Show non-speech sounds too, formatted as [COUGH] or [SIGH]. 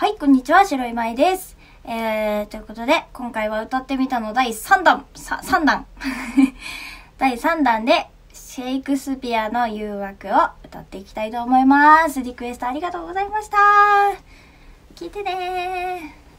はい、こんにちは、白井舞です。えー、ということで、今回は歌ってみたの第3弾、3弾 [LAUGHS] 第3弾で、シェイクスピアの誘惑を歌っていきたいと思います。リクエストありがとうございました。聞いてね